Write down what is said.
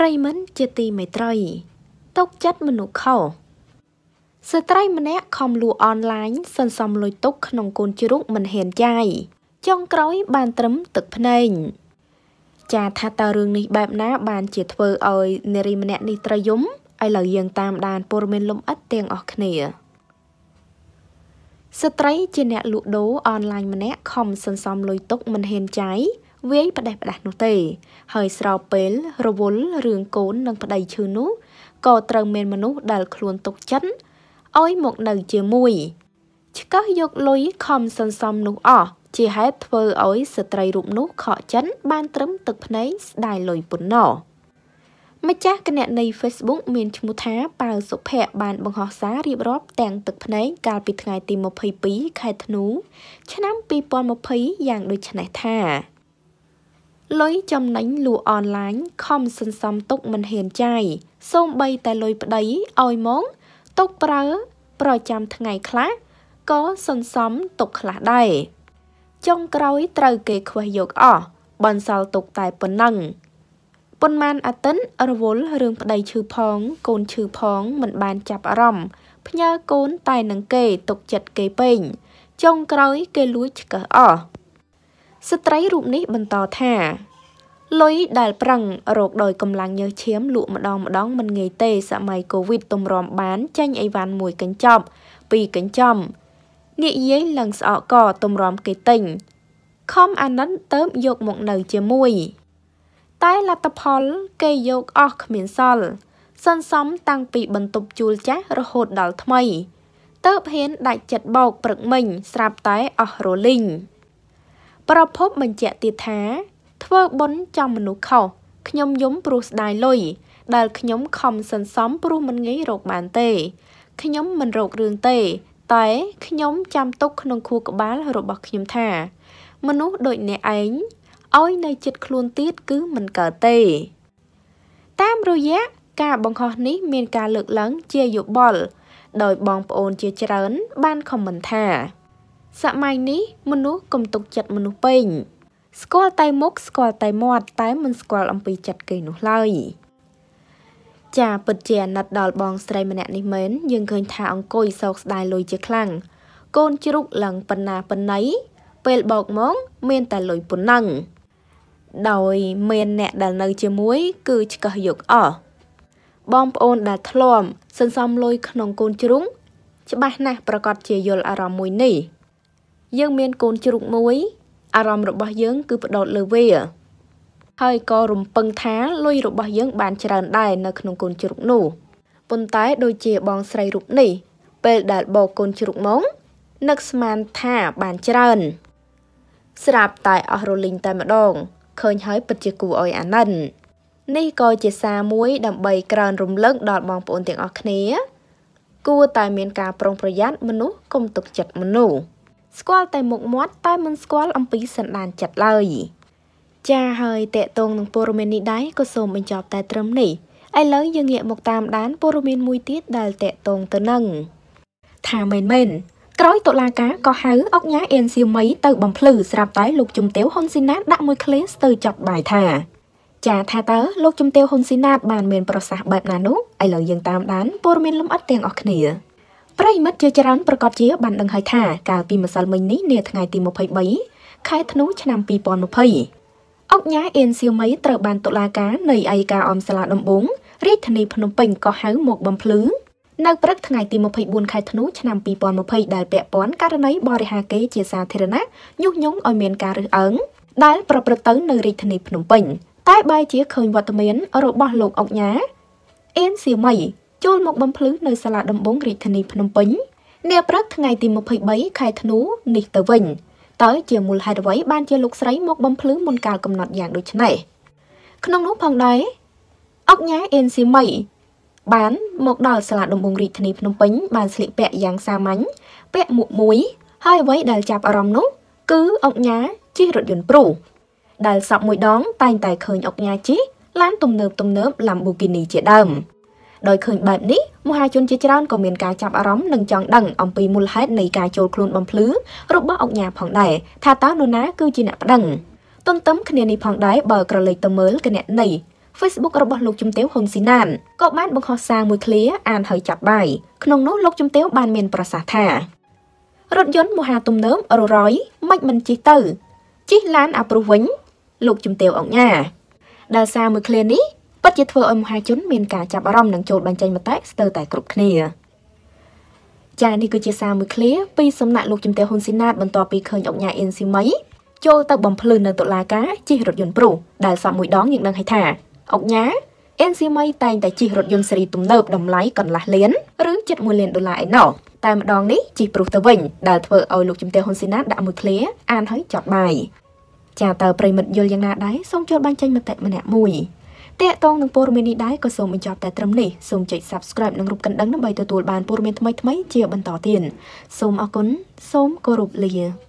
ប្រិយមិត្តជាទីមេត្រីຕົកចិត្តមនុស្សខុសស្ត្រីម្នាក់ខំលួអនឡាញសន្សំលុយទុកក្នុងកូនជ្រូកមិនហ៊ានចាយចុងក្រោយបានត្រឹមទឹកភ្នែកចាថាតើរឿងនេះបែបណា បានជាធ្វើឲ្យនារីម្នាក់នេះត្រយំឥឡូវយើងតាមដានព័ត៌មានលំអិតទាំងអស់គ្នាស្ត្រីជាអ្នកលក់ដូរអនឡាញម្នាក់ខំសន្សំលុយទុកមិនហ៊ានចាយ វាយផ្ដេសផ្ដាស់នោះទេ ហើយស្របពេលរវល់រឿងកូននិងប្តីឈឺនោះក៏ត្រូវមានមនុស្សដែលខ្លួនទុកចិត្តឲ្យមកនៅជាមួយឆ្កឹះយកលុយខំសន្សំនោះអស់ជាហេតុធ្វើឲ្យស្ត្រីរូបនោះខកចិត្តបានត្រឹមទឹកភ្នែកស្ដាយលុយប៉ុណ្ណោះម្ចាស់គណនី Facebook មានឈ្មោះថាប៉ៅសុភ័ក្របានបង្ហោះសាររៀបរាប់ទាំងទឹកភ្នែកកាលពីថ្ងៃទី22ខែធ្នូឆ្នាំ2020យ៉ាងដូចនេះថា លុយចំណេញលក់អនឡាញខំសន្សំទុកមិនហ៊ានចាយសូម្បីតែលុយប្តីឲ្យមកទុកប្រើ ប្រចាំថ្ងៃខ្លះក៏សន្សំទុកខ្លះដែរចុងក្រោយត្រូវគេខ្វះយកអស់បន្សល់ទុកតែប៉ុណ្ណឹងប៉ុន្មានអាទិនរវល់រឿងប្តីឈឺផង កូនឈឺផងមិនបានចាប់អារម្មណ៍ផ្ញើកូនតែនឹងគេទុកចិត្តគេពេញចុងក្រោយគេលួចឆ្កឹះអស់ ស្ត្រីរូបនេះបន្តថាលុយដែលប្រឹងរកដោយកម្លាំងញើសឈាមលក់ម្ដងម្ដងមិនងាយទេសម័យកូវីដទំរាំបានចាញ់អីវ៉ាន់មួយកញ្ចប់ពីរកញ្ចំនិយាយឡើងស្អកកទំរាំគេទិញខំអាណិនទៅយកមកនៅជាមួយ តែលទ្ធផលគេយកអស់គ្មានសល់សន្សំតាំងពីបន្ទប់ជួលចាស់រហូតដល់ថ្មីទៅហ៊ានដាច់ចិត្តបោកព្រឹកមិញស្រាប់តែអស់រលីង ប្រភពបញ្ជាក់ទៀតថា ធ្វើបុណ្យចំមនុស្សខុសខ្ញុំយំព្រោះស្ដាយលុយដែលខ្ញុំខំសន្សំព្រោះមិនងាយរកបានទេខ្ញុំមិនរករឿងទេ តែខ្ញុំចាំទុកក្នុងខួរក្បាលរបស់ខ្ញុំថា មនុស្សដូចអ្នកឯងឲ្យនៅចិត្តខ្លួនទៀតគឺមិនកើតទេ តាមរយៈការបង្ហោះនេះមានការលើកឡើងជាយោបល់ដោយបងប្អូនជាច្រើនបានខមមិនថា សម័យនេះមនុស្សកុំទុកចិត្តមនុស្សពេញស្គាល់តែមុខស្គាល់តែមាត់តែមិនស្គាល់អំពីចិត្តគេនោះឡើយចាពិតជាអាណិតដល់បងស្រីម្នាក់នេះមែនយើងឃើញថាអង្គុយសោកស្ដាយលុយជាខ្លាំងកូនជ្រូកឡើងប៉ុណ្ណាប៉ុណ្ណៃពេលបោកមកមានតែលុយប៉ុណ្ណឹងដោយមានអ្នកដែលនៅជាមួយ គឺឆ្កឹះយកអស់បងប្អូនដែលធ្លាប់សន្សំលុយក្នុងកូនជ្រុងច្បាស់ណាស់ប្រកាសជាយល់អារម្មណ៍មួយនេះ យើងមានកូនជ្រូកមួយ អារម្មណ៍របស់យើង គឺបដោតលើវាហើយក៏រំពឹងថាលុយរបស់យើង បានច្រើនដែរនៅក្នុងកូនជ្រូកនោះប៉ុន្តែដូចជាបងស្រីរូបនេះ ពេលដែលបោកកូនជ្រូកមកនឹកស្មានថាបានច្រើន ស្រាប់តែអស់រលីងតែម្ដងឃើញហើយពិតជាគួរឲ្យអាណិននេះក៏ជាសារមួយដើម្បីក្រើនរំលឹកដល់បងប្អូនទាំងអស់គ្នា គួរតែមានការប្រុងប្រយ័ត្នមនុស្សកុំទុកចិត្តមនុស្ស ស្គាល់តែមុខមាត់តែមិនស្គាល់អំពីសន្តានចិត្តឡើយចាហើយតេតងនឹងព័ត៌មាននេះដែរក៏សូមបញ្ចប់តែត្រឹមនេះឥឡូវយើងងាកមកតាមដានព័ត៌មានមួយទៀតដែលតេតងទៅនឹងថាមែនមែនក្រោយតុលាការក៏ហៅអុកញ៉ាអៀនសៀមីទៅបំភ្លឺស្រាប់តែលោកជំទាវហ៊ុនស៊ីណាតដាក់មួយឃ្លាស្ទើរចាប់បាយថាចាថាតើលោកជំទាវហ៊ុនស៊ីណាតបានមានប្រសាសន៍បែបណានោះឥឡូវយើងតាមដានព័ត៌មានលម្អិតទាំងអស់គ្នា ប្រិមិត្តជាច្រើនប្រកាសជាបានដឹងហើយថាកាលពីម្សិលមិញនេះនាថ្ងៃទី23ខែធ្នូឆ្នាំ2020អុកញ៉ាអៀនសៀមីត្រូវបានតុលាការនៃអัยការអមសាលាដំបងរាជធានីភ្នំពេញក៏ហៅមកបំភ្លឺនៅព្រឹកថ្ងៃទី24ខែធ្នូឆ្នាំ2020ដែលពាក់ព័ន្ធករណីបរិហាកេរជាសាធារណៈញុះញង់ឲ្យមានការរើសអើងដែលប្រព្រឹត្តទៅនៅរាជធានីភ្នំពេញតែបែរជាឃើញវត្តមានរបស់លោកអុកញ៉ាអៀនសៀមី ចូលមកបំភ្លឺនៅសាលាដំបងរាជធានីភ្នំពេញនាព្រឹកថ្ងៃទី23ខែធ្នូនេះទៅវិញតើជាមូលហេតុអ្វីបានជាលោកស្រីមកបំភ្លឺមុនកាលកំណត់យ៉ាងដូចនេះក្នុងនោះផងដែរអុកញ៉ាអៀនសៀមីបានមកដល់សាលាដំបងរាជធានីភ្នំពេញបានស្លៀកពាក់យ៉ាងសាមញ្ញពាក់មួកមួយ ហើយអ្វីដែលចាប់អារម្មណ៍នោះ គឺអុកញ៉ាជិះរថយន្តព្រុសដែលសពមួយដងតែងតែឃើញអុកញ៉ាជិះឡានទំនើបទំនើប Lamborghini ជាដើម ដោយឃើញបែបនេះមហាជនជាច្រើនក៏មានការចាប់អារម្មណ៍និងចង់ដឹងអំពីមូលហេតុនៃការចូលខ្លួនបំភ្លឺរបស់អុកញ៉ាផងដែរថាតើនរណាគឺជាអ្នកប្តឹងទន្ទឹមគ្នានេះផងដែរបើក្រឡេកទៅមើលគណនី Facebook របស់លោកជំទាវហ៊ុនស៊ីណានក៏បានបង្ហោះសារមួយឃ្លាអានហើយចាប់បាយក្នុងនោះលោកជំទាវបានមានប្រសាសន៍ថារថយន្តមហាទំនើបររយមិនមិនជិះទៅជិះឡានអាប្រុសវិញលោកជំទាវអង្គញាដែលសារមួយឃ្លានេះ ពិតជាធ្វើឲ្យមហាជនមានការចាប់អារម្មណ៍និងចូលបញ្ចេញមតិស្ទើរតែគ្រប់គ្នាចានេះគឺជាសារមួយឃ្លាពីសំណាក់លោកជំទាវហ៊ុនស៊ីណាតបន្ទាប់ពីឃើញអង្គញាអ៊ីនស៊ីមីចូលទៅបំភ្លឺនៅតុលាការជិះរថយន្តព្រុសដែលសពមួយដងយើងដឹងហើយថាអង្គញាអ៊ីនស៊ីមីតែងតែជិះរថយន្តស៊េរីទំនើបតម្លៃកន្លះលានឬជិត1លានដុល្លារឯណោះតែម្ដងនេះជិះព្រុសទៅវិញដែលធ្វើឲ្យលោកជំទាវហ៊ុនស៊ីណាតដាក់មួយឃ្លាអានហើយចប់បាយចាតើប្រិមិត្តយល់យ៉ាងណាដែរសូមចូលបញ្ចេញមតិម្នាក់មួយ តេតងនឹងព័ត៌មាននេះដែរក៏សូមបញ្ចប់តែត្រឹមនេះសូមចុច Subscribe និងរូបកណ្ដឹងដើម្បីទទួលបានព័ត៌មានថ្មីៗជាបន្តទៀតសូមអរគុណសូមគោរពលា